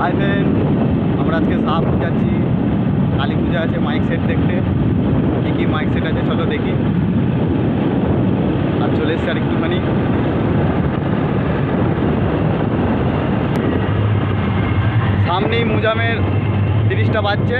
Hi friend আমরা আজকে সাপ যাচ্ছি, কালী পূজা আছে মাইক সেট দেখতে। কী কী মাইক সেট আছে চলো দেখি। আর চলে এসছি আর একটুখানি সামনেই মুজামের তিরিশটা বাজছে।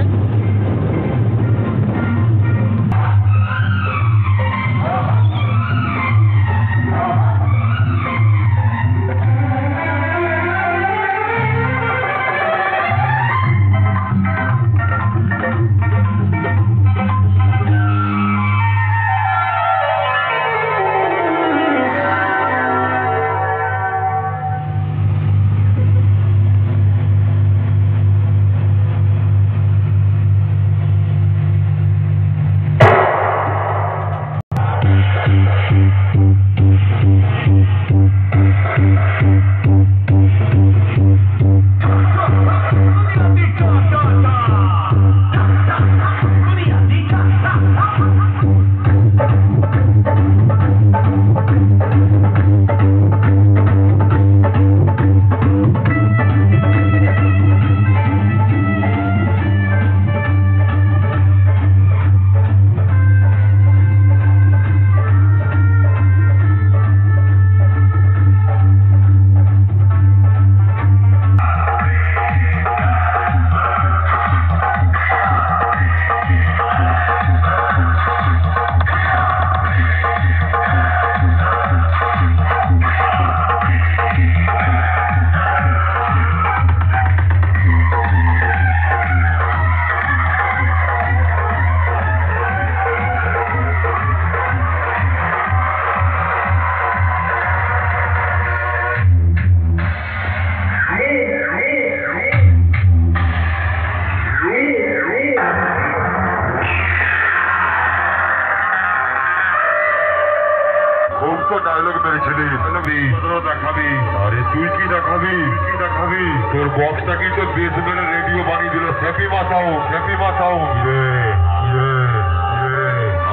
দেখাবি? আরে তুই কি দেখাবি? কি দেখাবি তোর বক্সটা কি তোর বেস মেরে রেডিও বানিয়ে দিল? হ্যাপি মাথাও হ্যাপি ইয়ে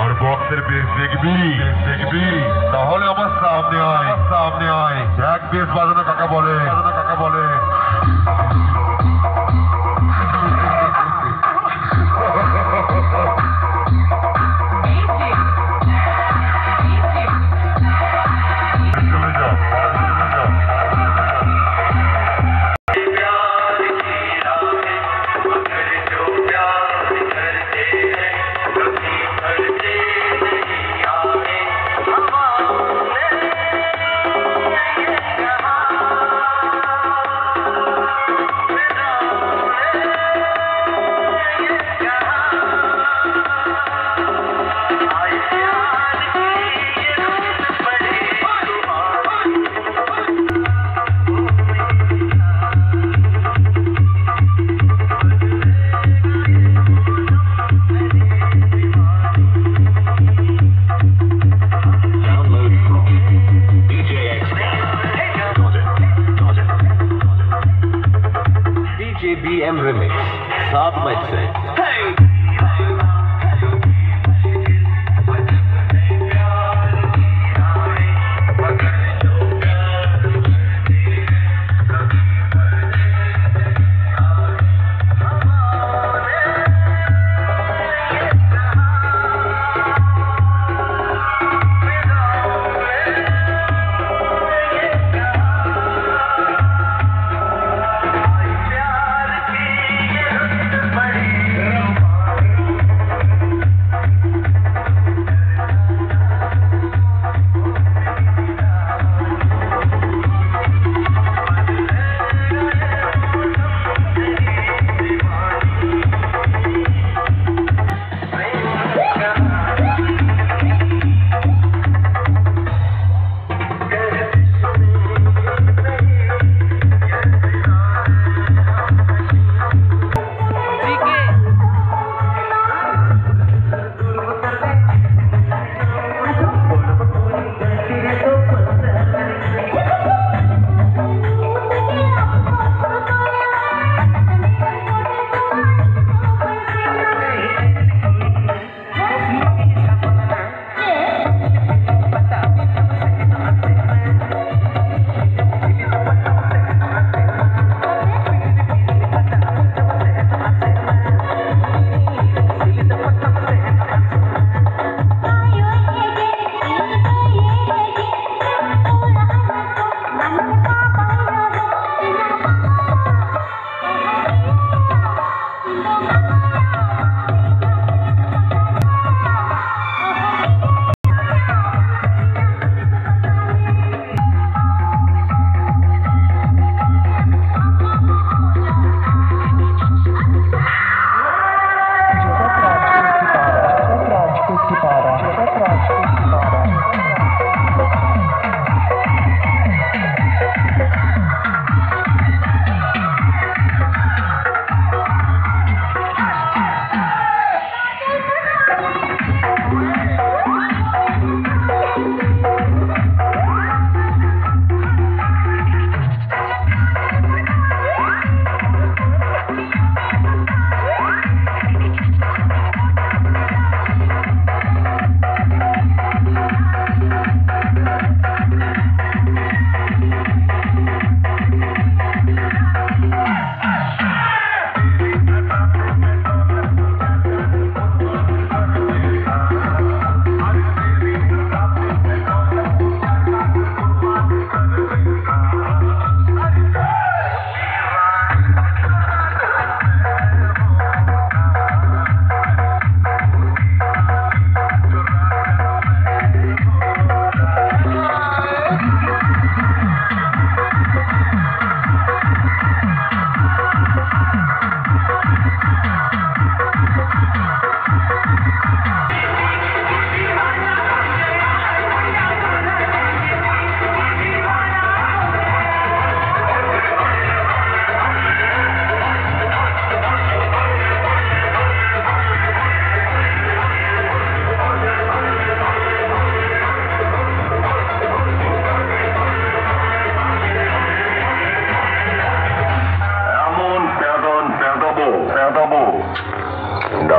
আর বক্সের বেশ দেখবি? দেখবি? তাহলে আমার সামনে আয়। সামনে আয়। এক বেশ বাজানো কাকা বলে। বাজানো কাকা বলে। मुकाबले में। सात मैच से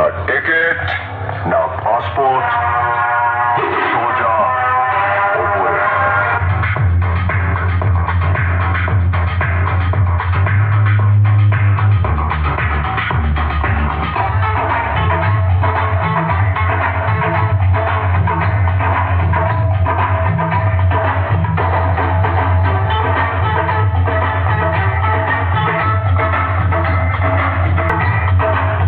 Ticket, now passport,